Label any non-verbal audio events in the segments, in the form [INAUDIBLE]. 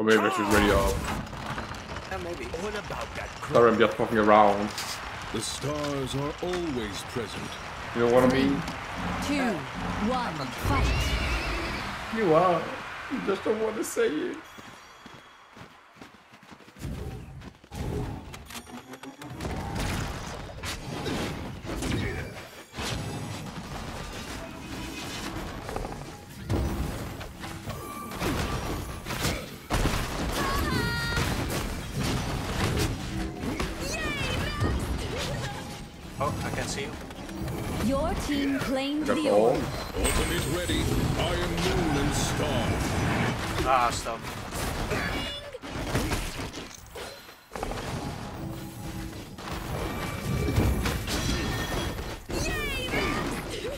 Or maybe I should ready up. Ah. Yeah, maybe. All about that Sorry, I'm just fucking around. The stars are always present. You know what I mean? Two, one, fight. You are. You just don't want to say it. Oh, I can see you. Your team claimed Got the all. orb. Ultimate ready. I am moon and star. Ah, stop.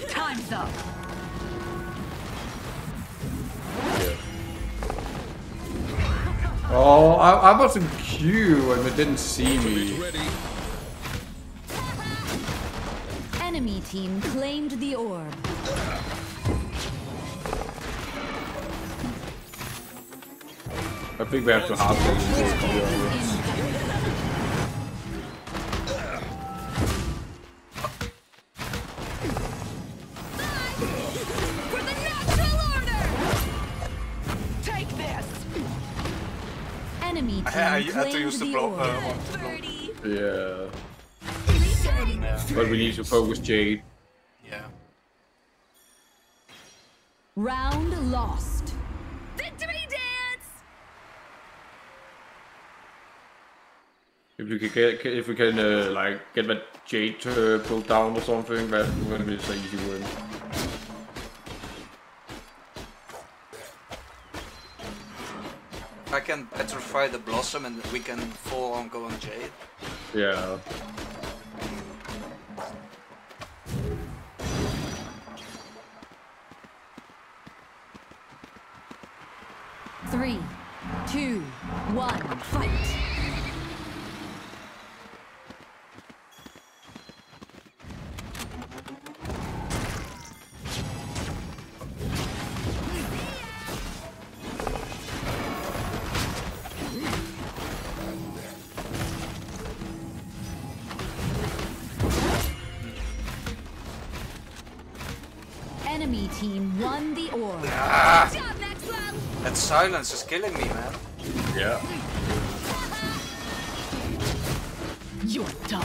Time's up. Oh, I, I was in queue and it didn't see Ultimate me. Ready. Enemy team claimed the orb. I think we have to hard For the! Take this! Enemy team I, I had to claimed use the the blow. orb. Uh, one to blow. Yeah. But we need to focus Jade. Yeah. Round lost. Victory dance! If we can get, if we can uh, like get that Jade uh, pulled down or something, that's gonna be an easy win. I can petrify the blossom and we can full on go on Jade. Yeah. Three, two, one, fight! Enemy team won the orb. That silence is killing me, man. Yeah. You're done.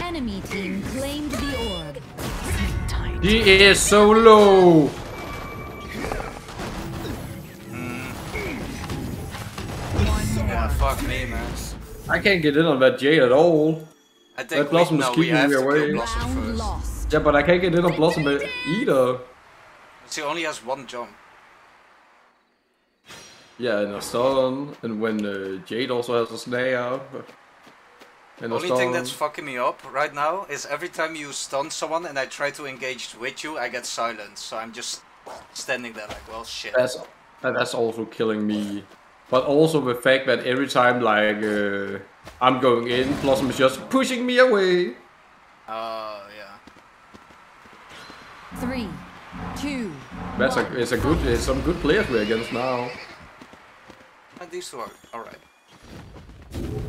Enemy team claimed the orb. He is so low. Fuck me, man. I can't get in on that Jade at all. I think That blossom we, is no, keeping me to away. kill blossom first. Yeah, but I can't get in on Blossom either. She only has one jump. Yeah, and a stun, and when uh, Jade also has a snare. And Only stun. thing that's fucking me up right now is every time you stun someone and I try to engage with you, I get silenced. So I'm just standing there like, well, shit. That's that's also killing me. But also the fact that every time like uh, I'm going in, Blossom is just pushing me away. Oh, yeah. Three, two, That's a it's a good it's some good players we're against now. And these two are alright. [LAUGHS]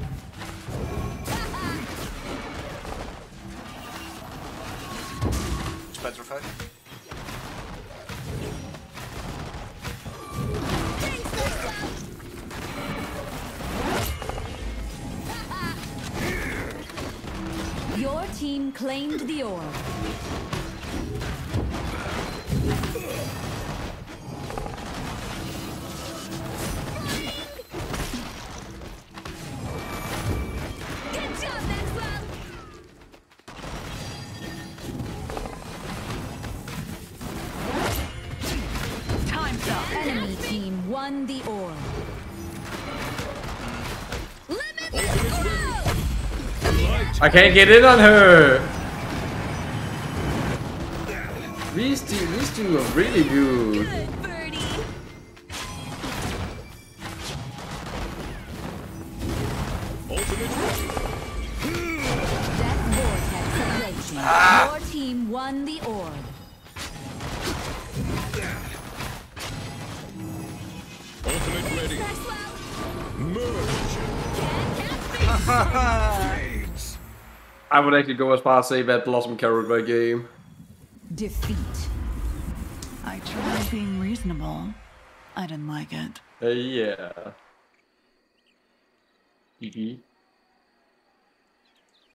It's petrified. Your team claimed the orb. Time's up. Enemy team won the orb. I can't get in on her. These two these two are really good. Ultimate Death vortex approaching. Your team won the orb. Ultimate ready. Merge. [LAUGHS] I would actually go as far as say that Blossom carried my game. Defeat. I tried being reasonable. I didn't like it. Uh, yeah. GG.